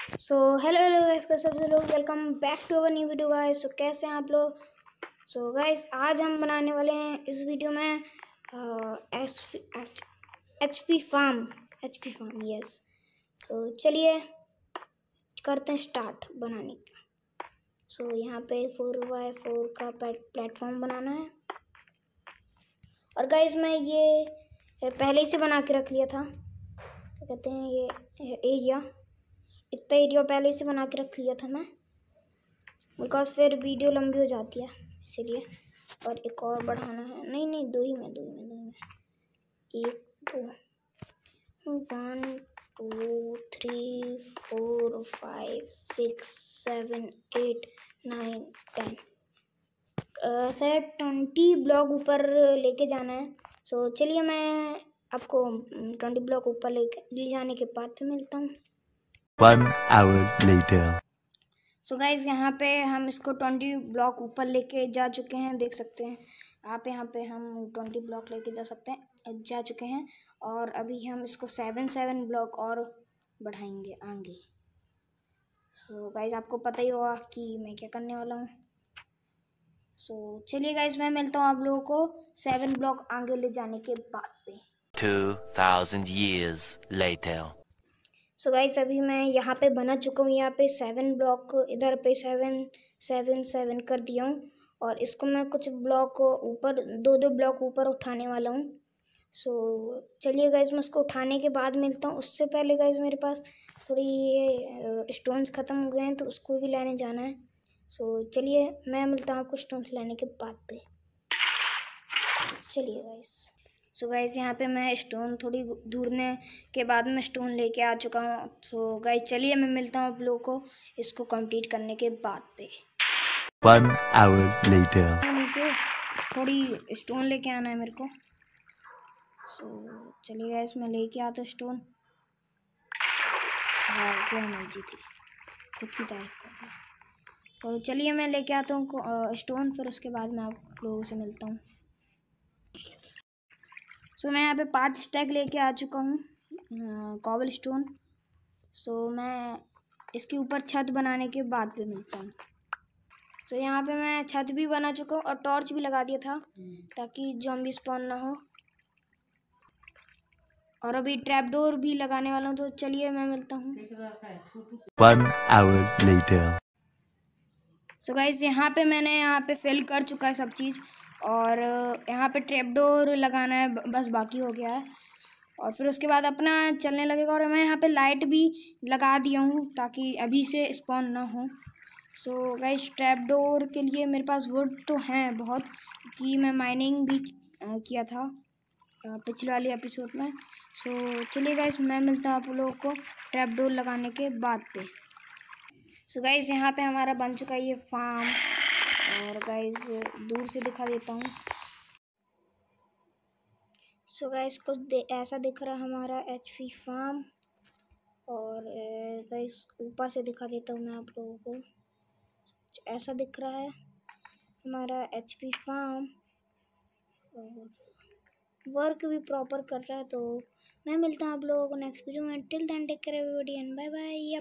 So hello hello guys का सबसे लोग? Welcome back to our new video guys so कैसे हैं आप लोग? सो गाइस आज हम बनाने वाले हैं इस वीडियो में H P farm H P farm yes so चलिए करते हैं स्टार्ट बनाने का। सो so, यहाँ पे फोर बाय फोर का प्लेटफॉर्म बनाना है। और गाइस मैं ये पहले ही से बना के रख लिया था। कहते हैं ये एरिया इतना एरिया पहले से बना के रख लिया था मैं। बिकॉज़ फिर वीडियो लंबी हो जाती है इसीलिए। और एक और बढ़ाना है। नहीं नहीं दो ही में दो ही में दो ही में। एक दो। One two three four five six seven eight nine ten sir twenty block ऊपर लेके जाना है। सो so, चलिए मैं आपको ट्वेंटी ब्लॉक ऊपर ले ले जाने के बाद फिर मिलता हूँ। One hour later. So guys यहाँ पे हम इसको ट्वेंटी ब्लॉक ऊपर लेके जा चुके हैं देख सकते हैं आप यहाँ पे हम ट्वेंटी ब्लॉक लेके जा सकते हैं जा चुके हैं और अभी हम इसको सेवन सेवन ब्लॉक और बढ़ाएँगे आगे सो so, गाइज़ आपको पता ही होगा कि मैं क्या करने वाला हूँ सो so, चलिए गाइज़ मैं मिलता हूँ आप लोगों को सेवन ब्लॉक आगे ले जाने के बाद पे 2000 years later. So so guys अभी मैं यहाँ पे बना चुका हूँ। यहाँ पे सेवन ब्लॉक इधर पे सेवन सेवन सेवन कर दिया हूँ। और इसको मैं कुछ ब्लॉक ऊपर दो दो ब्लॉक ऊपर उठाने वाला हूँ। सो so, चलिए गाइज़ मैं उसको उठाने के बाद मिलता हूँ। उससे पहले गाइज़ मेरे पास थोड़ी ये स्टोन्स ख़त्म हो गए हैं तो उसको भी लेने जाना है। सो so, चलिए मैं मिलता हूँ आपको स्टोन्स लेने के बाद पे। चलिए गाइज़ सो so गाइज़ यहाँ पे मैं स्टोन थोड़ी ढूँढने के बाद मैं स्टोन लेके आ चुका हूँ। सो so गाइज़ चलिए मैं मिलता हूँ आप लोगों को इसको कंप्लीट करने के बाद पे। One hour later. मुझे थोड़ी स्टोन लेके आना है मेरे को। सो so, चलिए गाइज़ मैं लेके आता स्टोन हाँ क्या मर्ज़ी थी खुद की तारीफ़ कर रहा तो चलिए मैं लेके आता हूँ स्टोन फिर उसके बाद मैं आप लोगों से मिलता हूँ। सो so, मैं यहाँ पे पाँच स्टैक लेके आ चुका हूँ कॉबल स्टोन सो मैं इसके ऊपर छत बनाने के बाद पे मिलता हूँ। तो so, यहाँ पे मैं छत भी बना चुका हूँ और टॉर्च भी लगा दिया था ताकि जॉम्बी स्पॉन ना हो। और अभी ट्रैप डोर भी लगाने वाला हूँ तो चलिए मैं मिलता हूँ। One hour later. So guys यहाँ पे मैंने यहाँ पे फिल कर चुका है सब चीज़। और यहाँ पे ट्रैप डोर लगाना है बस बाकी हो गया है। और फिर उसके बाद अपना चलने लगेगा और मैं यहाँ पे लाइट भी लगा दिया हूँ ताकि अभी से स्पॉन ना हो। सो गाइस ट्रैप डोर के लिए मेरे पास वुड तो हैं बहुत कि मैं माइनिंग भी किया था पिछले वाले एपिसोड में। सो चलिए गाइस मैं मिलता हूँ आप लोगों को ट्रैप डोर लगाने के बाद पे। सो गाइस यहाँ पे हमारा बन चुका है ये फार्म और गाइस दूर से दिखा देता हूँ। सो गाइस कुछ ऐसा दिख रहा हमारा एच पी फार्म और गाइस ऊपर से दिखा देता हूँ मैं आप लोगों को। ऐसा दिख रहा है हमारा एच पी फार्म और वर्क भी प्रॉपर कर रहा है तो मैं मिलता हूँ आप लोगों को नेक्स्ट वीडियो में। Till then take care everybody and bye bye